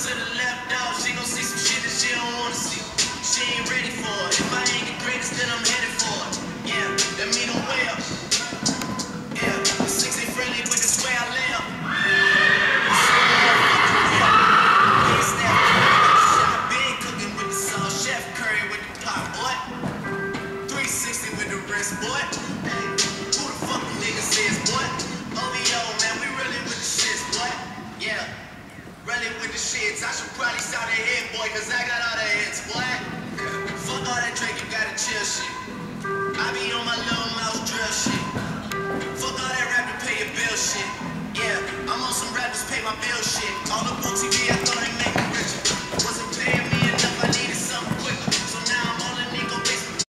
to the left, dog. She gon' see some shit that she don't wanna see. She ain't ready for it. If I ain't the greatest, then I'm headed for it. Yeah, that mean I'm way up. Yeah, the six ain't friendly, but this way I live. Can't snap shot. Been cooking with the sauce. Chef Curry with the pot, boy. 360 with the wrist, boy. Hey, shits. I should probably start a hit, boy, cause I got all the hits, boy. Fuck all that Drake, you gotta chill shit. I be on my Lil Mouse drill shit. Fuck all that rap to pay your bill shit. Yeah, I'm on some rappers pay my bill shit. All the books TV, I